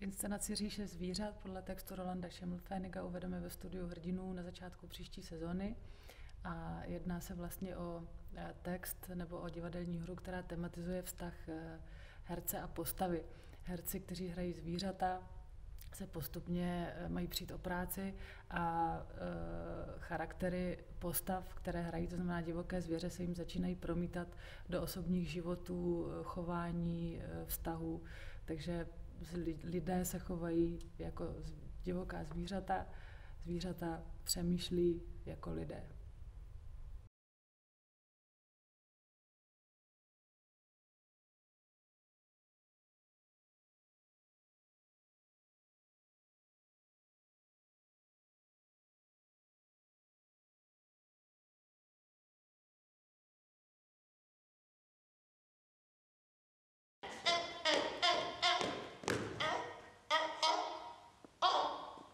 Inscenaci Říše zvířat podle textu Rolanda Schimmelfeiniga uvedeme ve studiu hrdinů na začátku příští sezóny a jedná se vlastně o eh, text nebo o divadelní hru, která tematizuje vztah eh, herce a postavy. Herci, kteří hrají zvířata, se postupně eh, mají přijít o práci a charaktery postav, které hrají, to znamená divoké zvěře, se jim začínají promítat do osobních životů, chování, vztahů. Takže lidé se chovají jako divoká zvířata, zvířata přemýšlí jako lidé.